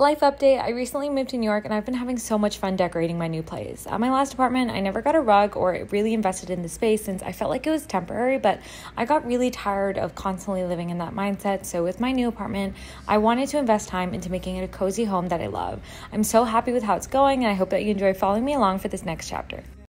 Life update I recently moved to New York and I've been having so much fun decorating my new place. At my last apartment, I never got a rug or really invested in the space since I felt like it was temporary, but I got really tired of constantly living in that mindset. So, with my new apartment, I wanted to invest time into making it a cozy home that I love. I'm so happy with how it's going, and I hope that you enjoy following me along for this next chapter.